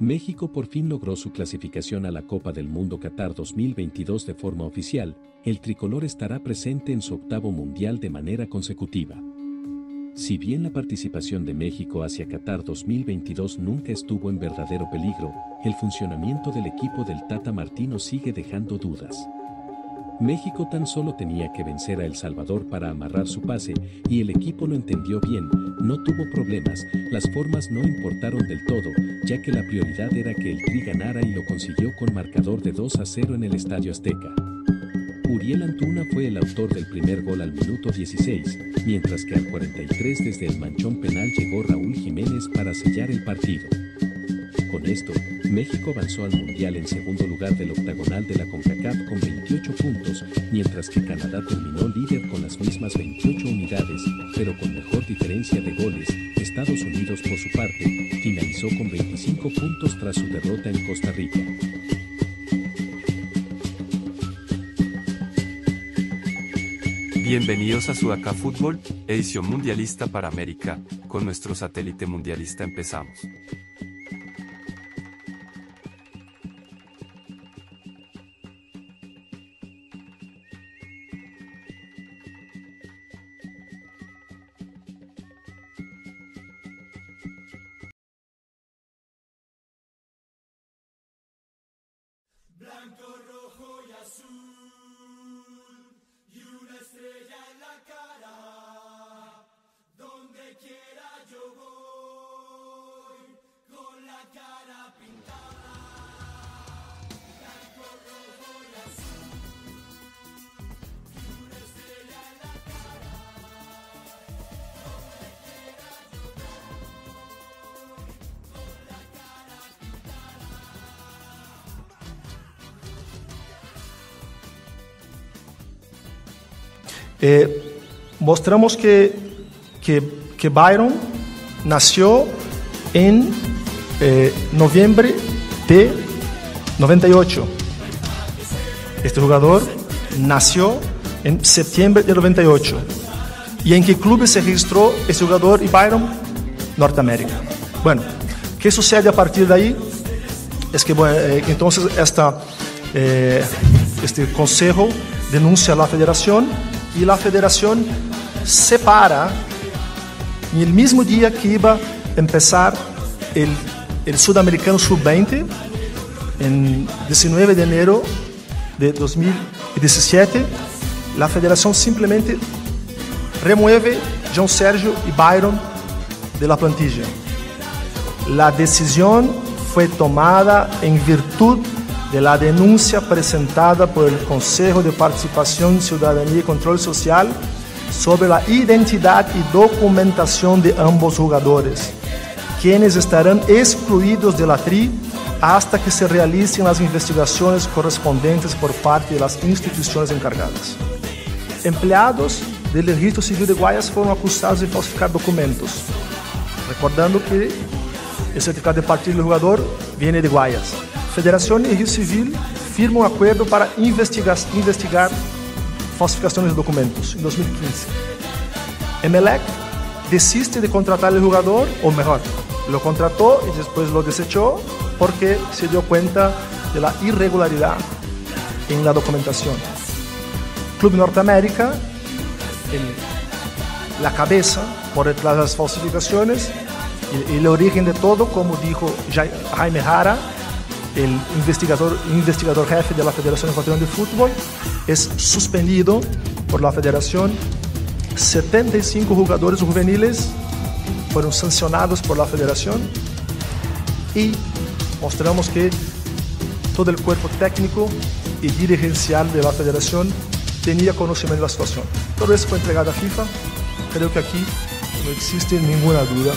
México por fin logró su clasificación a la Copa del Mundo Qatar 2022 de forma oficial, el tricolor estará presente en su octavo mundial de manera consecutiva. Si bien la participación de México hacia Qatar 2022 nunca estuvo en verdadero peligro, el funcionamiento del equipo del Tata Martino sigue dejando dudas. México tan solo tenía que vencer a El Salvador para amarrar su pase, y el equipo lo entendió bien, no tuvo problemas, las formas no importaron del todo, ya que la prioridad era que el Tri ganara y lo consiguió con marcador de 2 a 0 en el Estadio Azteca. Uriel Antuna fue el autor del primer gol al minuto 16, mientras que al 43 desde el manchón penal llegó Raúl Jiménez para sellar el partido. Con esto, México avanzó al Mundial en segundo lugar del octagonal de la CONCACAF con 28 puntos, mientras que Canadá terminó líder con las mismas 28 unidades, pero con mejor diferencia de goles. Estados Unidos, por su parte, finalizó con 25 puntos tras su derrota en Costa Rica. Bienvenidos a Sudaca Fútbol, edición mundialista para América. Con nuestro satélite mundialista empezamos. Blanco, rojo y azul, y una estrella en la cara. Donde quiera yo voy, con la cara pintada. Blanco, rojo. Eh, mostramos que, que, Byron nació en eh, noviembre de 98. Este jugador nació en septiembre de 98. ¿Y en qué club se registró ese jugador y Byron? Norteamérica. Bueno, ¿qué sucede a partir de ahí? Es que eh, entonces esta, este consejo denuncia a la federación y la federación separa en el mismo día que iba a el, el Sudamericano Sub-20, en 19 de enero de 2017, la federación simplemente remueve John Sergio y Byron de la plantilla. La decisión fue tomada en virtud de la denuncia presentada por el Consejo de Participación, Ciudadanía y Control Social sobre la identidad y documentación de ambos jugadores, quienes estarán excluidos de la TRI hasta que se realicen las investigaciones correspondientes por parte de las instituciones encargadas. Empleados del Registro Civil de Guayas fueron acusados de falsificar documentos, recordando que el certificado de partido del jugador viene de Guayas. Federação e Rio Civil firmam um acordo para investigar, investigar falsificações de documentos em 2015. Emelec desiste de contratar o jogador, ou melhor, lo contratou e depois lo desechou porque se deu conta de la irregularidad en la documentación. Club Norteamérica, el, la cabeza por detrás de las falsificaciones y el origen de todo, como dijo Jaime Jara, el investigador, investigador jefe de la Federación Ecuatoriana de Fútbol, es suspendido por la federación. 75 jugadores juveniles fueron sancionados por la federación y mostramos que todo el cuerpo técnico y dirigencial de la federación tenía conocimiento de la situación. Todo eso fue entregado a FIFA. Creo que aquí no existe ninguna duda.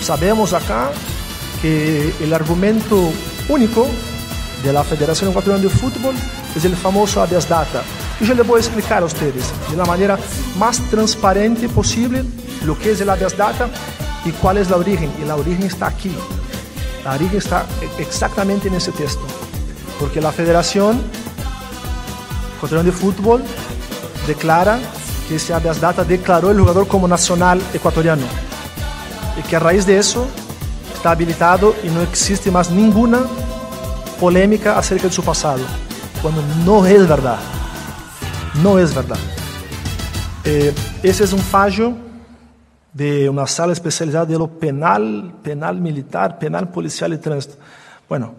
Sabemos acá que el argumento único de la Federación Ecuatoriana de Fútbol es el famoso habeas data. Y yo le voy a explicar a ustedes de la manera más transparente posible lo que es el habeas data y cuál es la origen. Y la origen está aquí. La origen está exactamente en ese texto. Porque la Federación Ecuatoriana de Fútbol declara que ese habeas data declaró el jugador como nacional ecuatoriano. Y que a raíz de eso está habilitado y no existe más ninguna polémica acerca de su pasado, cuando no es verdad. No es verdad. Eh, ese es un fallo de una sala especializada de lo penal, penal militar, penal policial y tránsito. Bueno,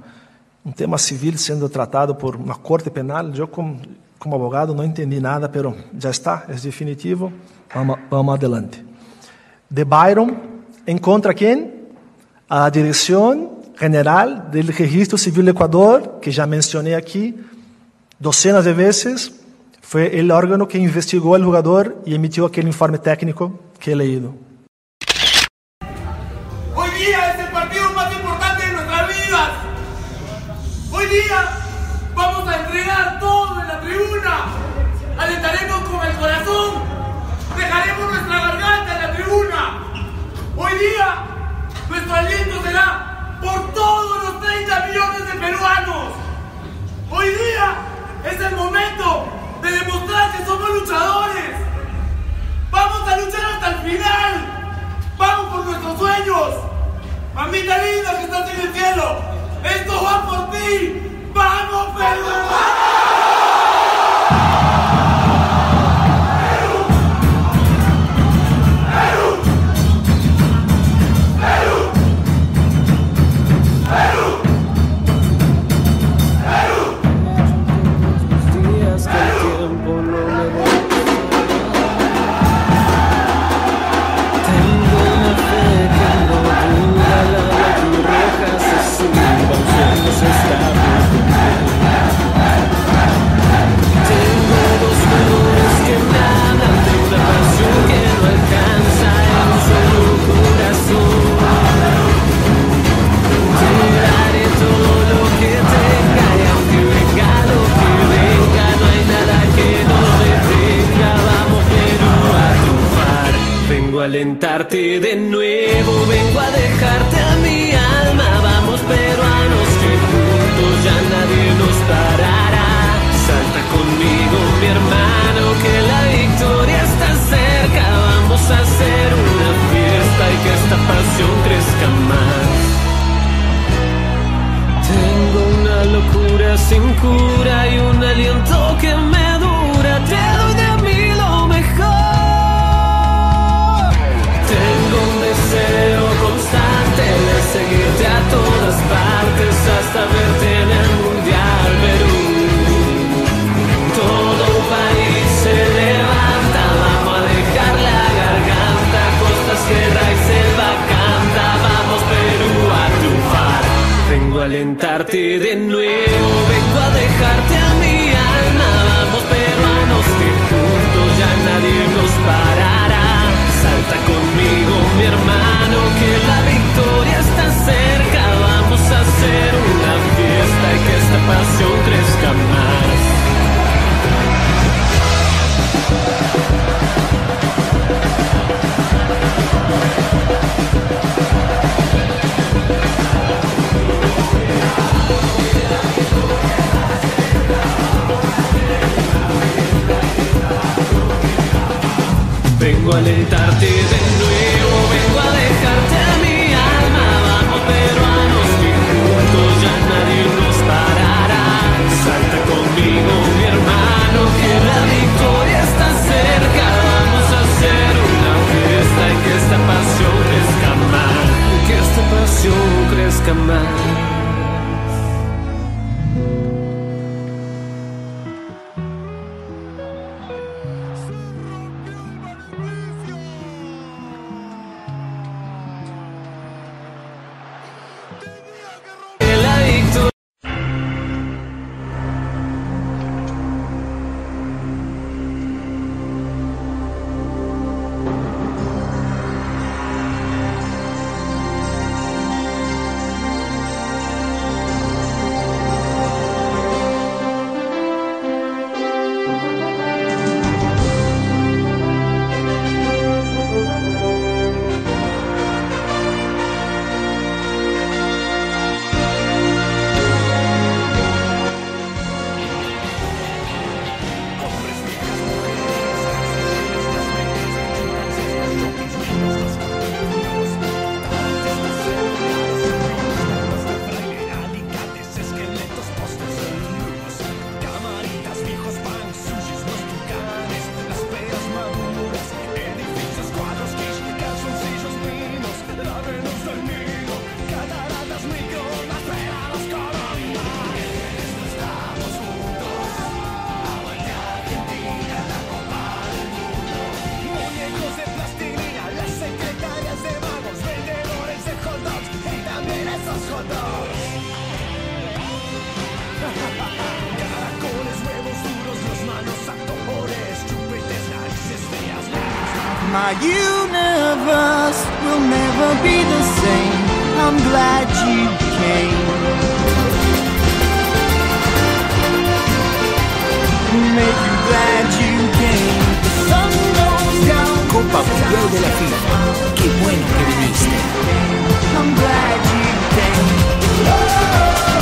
un tema civil siendo tratado por una corte penal, yo como, como abogado no entendí nada, pero ya está, es definitivo, vamos, vamos adelante. De Byron encontra quién? A Dirección General del Registro Civil de Ecuador, que ya mencioné aquí docenas de veces, fue el órgano que investigó al jugador y emitió aquel informe técnico que he leído. Hoy día es el partido más importante de nuestras vidas. Hoy día vamos a entregar todo en la tribuna. Alentaremos alentarte de nuevo. Vengo a dejarte a mi alma. Vamos peruanos que juntos ya nadie nos parará. Salta conmigo mi hermano que la victoria está cerca. Vamos a hacer una fiesta y que esta pasión crezca más. Tengo una locura sin cura y un aliento que me dura. Alentarte de nuevo, vengo a dejarte mi alma, vamos peruanos que juntos ya nadie nos parará. Salta conmigo mi hermano que la victoria está cerca, vamos a hacer una fiesta y que esta pasión crezca más, que esta pasión crezca más. my universe will never be the same. I'm glad you came. Make you glad you came. The sun goes down. Copa Mundial de la FIFA. Qué bueno que viniste. I'm glad you came. Oh.